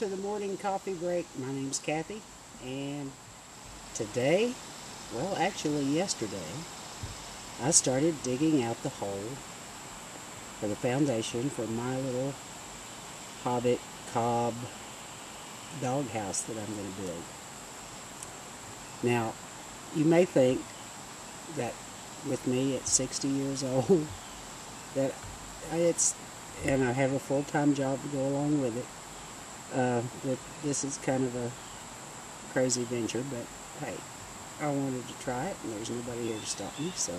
To the morning coffee break. My name's Kathy and today, well actually yesterday, I started digging out the hole for the foundation for my little hobbit cob doghouse that I'm going to build. Now, you may think that with me at 60 years old, that it's and I have a full-time job to go along with it. That this is kind of a crazy venture, but hey, I wanted to try it, and there's nobody here to stop me. So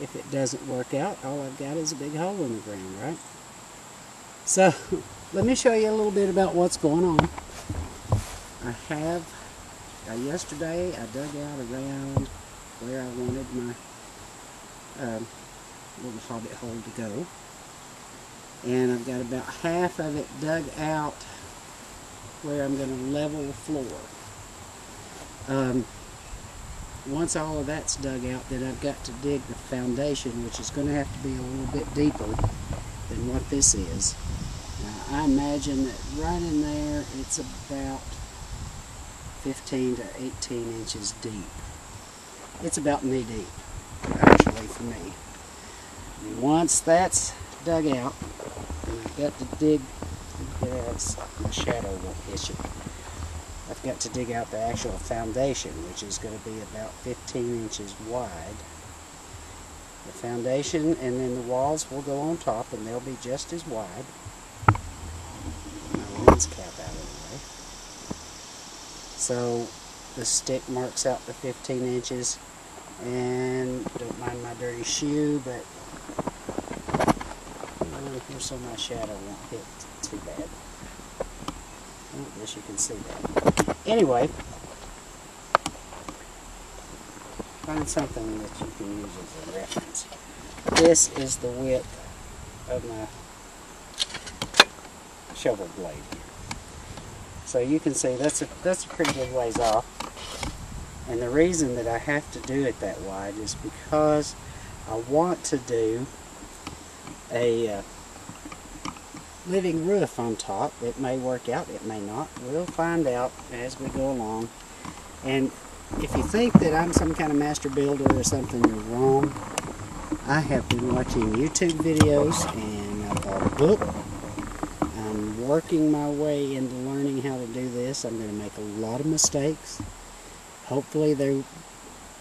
if it doesn't work out, all I've got is a big hole in the ground, right? So let me show you a little bit about what's going on. I have uh, yesterday I dug out around where I wanted my um, little hobbit hole to go and I've got about half of it dug out where I'm going to level the floor. Um, once all of that's dug out, then I've got to dig the foundation, which is going to have to be a little bit deeper than what this is. Now, I imagine that right in there, it's about 15 to 18 inches deep. It's about knee deep, actually, for me. And once that's dug out, I've got to dig, yeah, my shadow won't hit you. I've got to dig out the actual foundation, which is going to be about 15 inches wide. The foundation and then the walls will go on top and they'll be just as wide. My lens cap out of the way. So the stick marks out the 15 inches and don't mind my dirty shoe, but oh, here so my shadow won't hit too bad. You can see that. Anyway, find something that you can use as a reference. This is the width of my shovel blade here. So you can see that's a, that's a pretty good ways off. And the reason that I have to do it that wide is because I want to do a uh, living roof on top. It may work out, it may not. We'll find out as we go along. And if you think that I'm some kind of master builder or something, you're wrong. I have been watching YouTube videos and I bought a book. I'm working my way into learning how to do this. I'm going to make a lot of mistakes. Hopefully there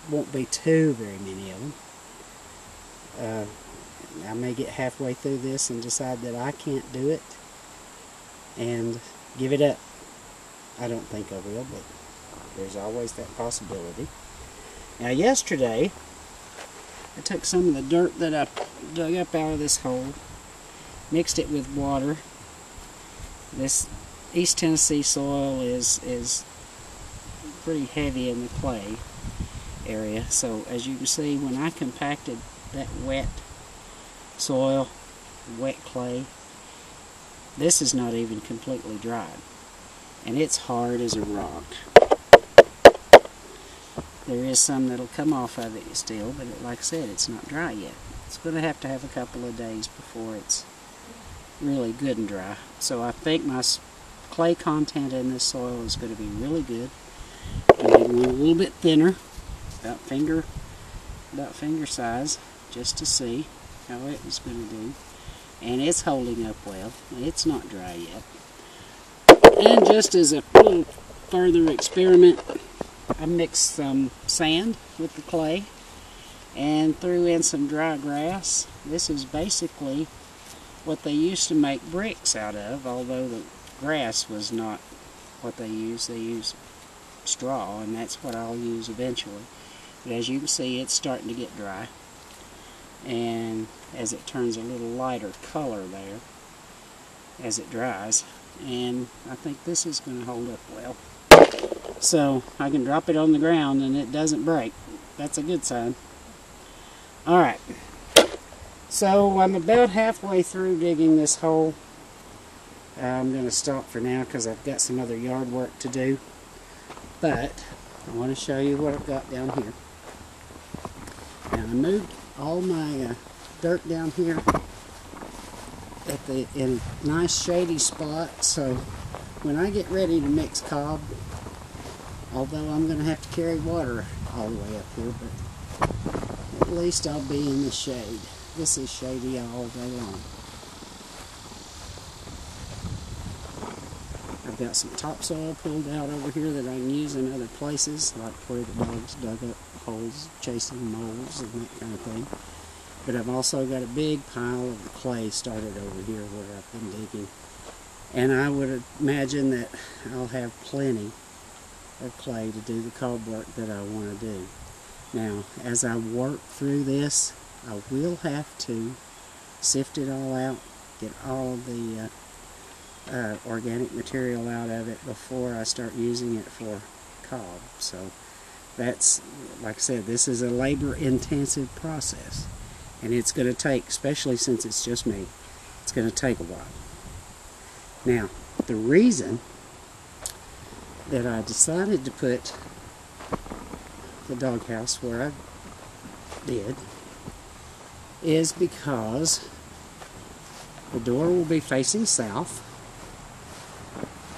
won't be too very many of them. Uh, I may get halfway through this and decide that I can't do it and give it up. I don't think I will, but there's always that possibility. Now yesterday, I took some of the dirt that I dug up out of this hole, mixed it with water. This East Tennessee soil is, is pretty heavy in the clay area, so as you can see, when I compacted that wet soil, wet clay. This is not even completely dried. And it's hard as a rock. There is some that'll come off of it still, but it, like I said, it's not dry yet. It's going to have to have a couple of days before it's really good and dry. So I think my clay content in this soil is going to be really good. A little bit thinner, about finger, about finger size, just to see how it was going to do. And it's holding up well. It's not dry yet. And just as a little further experiment, I mixed some sand with the clay and threw in some dry grass. This is basically what they used to make bricks out of, although the grass was not what they used. They used straw, and that's what I'll use eventually. But as you can see, it's starting to get dry and as it turns a little lighter color there as it dries. And I think this is going to hold up well. So I can drop it on the ground and it doesn't break. That's a good sign. Alright. So I'm about halfway through digging this hole. I'm going to stop for now because I've got some other yard work to do. But I want to show you what I've got down here. And I moved all my uh, dirt down here at the in nice shady spot. So when I get ready to mix cob, although I'm going to have to carry water all the way up here, but at least I'll be in the shade. This is shady all day long. I've got some topsoil pulled out over here that I can use in other places, like where the dogs dug up holes, chasing moles and that kind of thing. But I've also got a big pile of clay started over here where I've been digging. And I would imagine that I'll have plenty of clay to do the cob work that I want to do. Now, as I work through this, I will have to sift it all out, get all of the uh, uh, organic material out of it before I start using it for cob. So that's, like I said, this is a labor intensive process. And it's going to take, especially since it's just me, it's going to take a while. Now, the reason that I decided to put the doghouse where I did is because the door will be facing south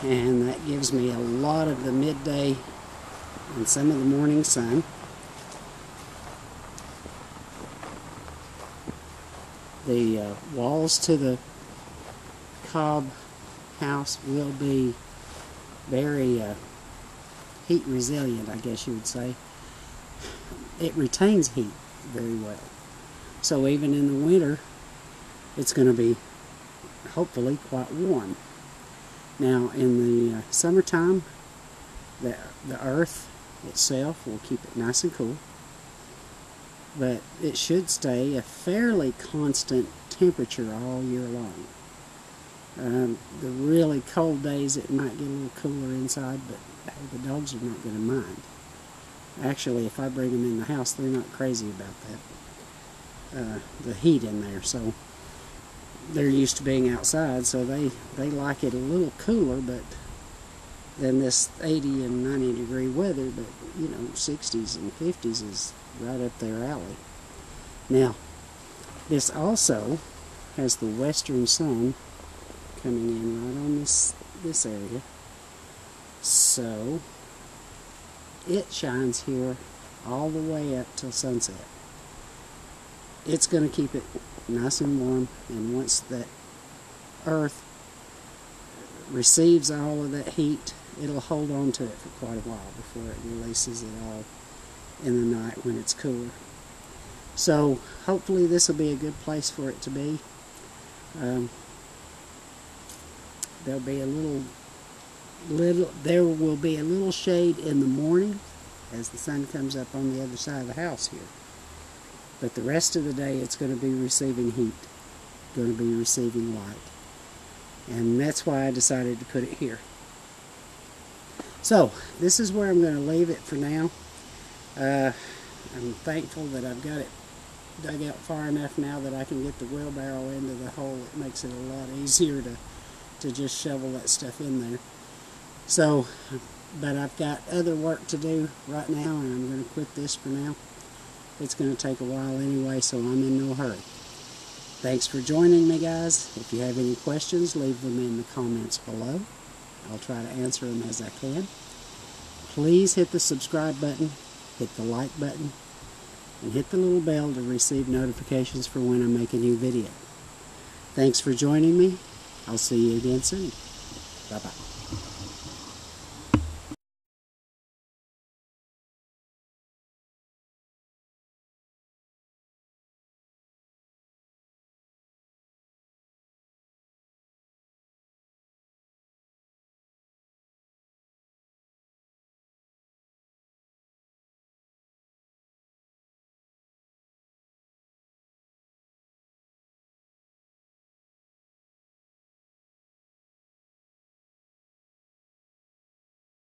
and that gives me a lot of the midday and some of the morning sun. The uh, walls to the cob house will be very uh, heat resilient, I guess you would say. It retains heat very well. So even in the winter, it's going to be hopefully quite warm. Now in the uh, summertime, the, the earth itself will keep it nice and cool. But it should stay a fairly constant temperature all year long. Um, the really cold days it might get a little cooler inside, but the dogs are not going to mind. Actually, if I bring them in the house, they're not crazy about that. Uh, the heat in there, so they're used to being outside, so they, they like it a little cooler, but than this 80 and 90 degree weather, but you know, 60s and 50s is right up their alley. Now, this also has the western sun coming in right on this this area. So it shines here all the way up till sunset. It's going to keep it nice and warm and once that earth receives all of that heat it'll hold on to it for quite a while before it releases it all in the night when it's cooler. So hopefully this will be a good place for it to be. Um, there'll be a little little there will be a little shade in the morning as the sun comes up on the other side of the house here but the rest of the day it's going to be receiving heat going to be receiving light and that's why I decided to put it here so this is where I'm going to leave it for now uh, I'm thankful that I've got it dug out far enough now that I can get the wheelbarrow into the hole it makes it a lot easier to to just shovel that stuff in there. So, but I've got other work to do right now and I'm going to quit this for now. It's going to take a while anyway, so I'm in no hurry. Thanks for joining me, guys. If you have any questions, leave them in the comments below. I'll try to answer them as I can. Please hit the subscribe button, hit the like button, and hit the little bell to receive notifications for when I make a new video. Thanks for joining me. I'll see you again soon. Bye-bye.